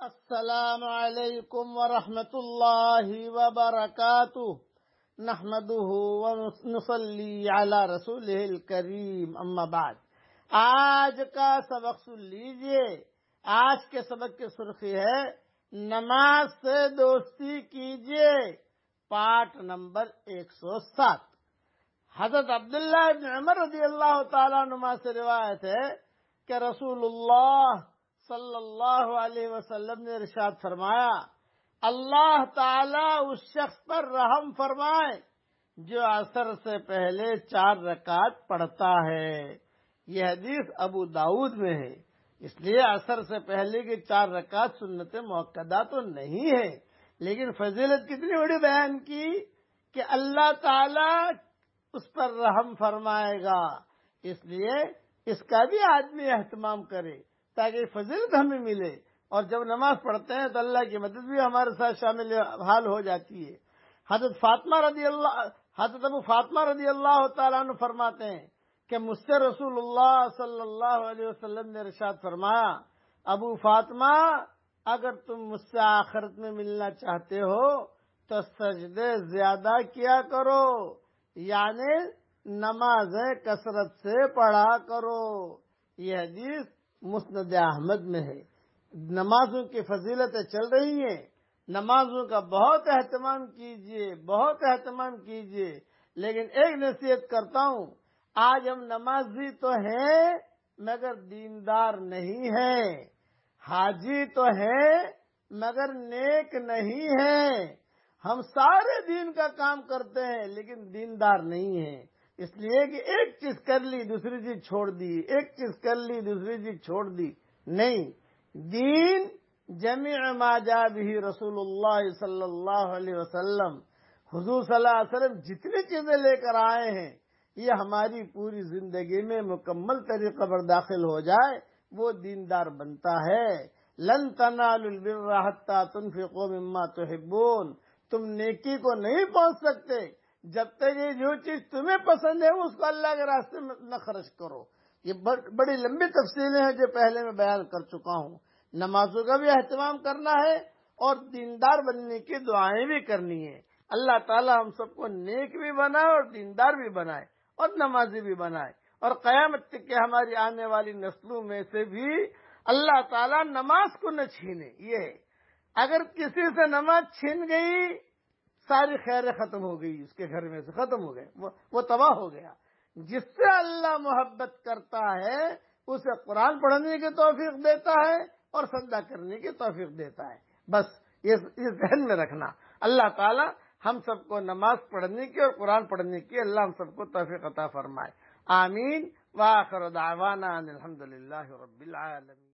السلام علیکم ورحمۃ اللہ وبرکاتہ۔ نحمده ونصلي على رسوله الكريم اما بعد۔ آج کا سبق سن لیجیے۔ آج کے سبق کی سرخی ہے، نماز سے دوستی کیجیے۔ پارٹ نمبر ایک سو سات۔ حضرت عبداللہ ابن عمر رضی اللہ تعالیٰ نما سے روایت ہے کہ رسول اللہ صلی اللہ علیہ وسلم نے ارشاد فرمایا، اللہ تعالی اس شخص پر رحم فرمائے جو اثر سے پہلے چار رکعت پڑھتا ہے۔ یہ حدیث ابو داود میں ہے۔ اس لیے اثر سے پہلے کی چار رکعت سنت موقع تو نہیں ہے، لیکن فضیلت کتنی بڑی بیان کی کہ اللہ تعالی اس پر رحم فرمائے گا۔ اس لیے اس کا بھی آدمی اہتمام کرے۔ تاکہ فضیلت ہمیں ملے اور جب نماز پڑھتے ہیں تو اللہ کی مدد بھی ہمارے ساتھ شامل حال ہو جاتی ہے۔ حضرت فاطمہ رضی اللہ حضرت ابو فاطمہ رضی اللہ تعالیٰ عنہ فرماتے ہیں کہ مجھ سے رسول اللہ صلی اللہ علیہ وسلم نے رشاد فرمایا، ابو فاطمہ، اگر تم مجھ سے آخرت میں ملنا چاہتے ہو تو سجدے زیادہ کیا کرو یعنی نمازیں کثرت سے پڑھا کرو۔ یہ حدیث مسند احمد میں ہے۔ نمازوں کی فضیلتیں چل رہی ہیں۔ نمازوں کا بہت اہتمام کیجیے بہت اہتمام کیجیے لیکن ایک نصیحت کرتا ہوں، آج ہم نمازی تو ہیں، مگر دیندار نہیں ہیں۔ حاجی تو ہیں، مگر نیک نہیں ہیں۔ ہم سارے دین کا کام کرتے ہیں، لیکن دیندار نہیں ہیں۔ اس لیے کہ ایک چیز کر لی، دوسری چیز چھوڑ دی، ایک چیز کر لی، دوسری چیز چھوڑ دی۔ نہیں، دین جمع ما جا بھی رسول اللہ صلی اللہ علیہ وسلم۔ حضور صلی اللہ علیہ وسلم جتنی چیزیں لے کر آئے ہیں، یہ ہماری پوری زندگی میں مکمل طریقہ پر داخل ہو جائے، وہ دیندار بنتا ہے۔ لن تنال البر حتى تنفقوا مما تحبون۔ تم نیکی کو نہیں پہنچ سکتے۔ جب تک یہ جو چیز تمہیں پسند ہے اس کو اللہ کے راستے میں نہ خرچ کرو۔ یہ بڑی لمبی تفصیلیں ہیں جو پہلے میں بیان کر چکا ہوں۔ نمازوں کا بھی اہتمام کرنا ہے اور دیندار بننے کی دعائیں بھی کرنی ہے اللہ تعالی ہم سب کو نیک بھی بنائے اور دیندار بھی بنائے اور نمازی بھی بنائے۔ اور قیامت کے ہماری آنے والی نسلوں میں سے بھی اللہ تعالیٰ نماز کو نہ چھینے۔ یہ ہے۔ اگر کسی سے نماز چھین گئی ساری خیریں ختم ہو گئی، اس کے گھر میں سے ختم ہو گئے۔ وہ تباہ ہو گیا۔ جس سے اللہ محبت کرتا ہے، اسے قرآن پڑھنے کی توفیق دیتا ہے اور سجدہ کرنے کی توفیق دیتا ہے۔ بس یہ ذہن میں رکھنا۔ اللہ تعالی ہم سب کو نماز پڑھنے کی اور قرآن پڑھنے کی اللہ ہم سب کو توفیق عطا فرمائے۔ آمین۔ واخر دعوانا الحمد للہ رب العالمین۔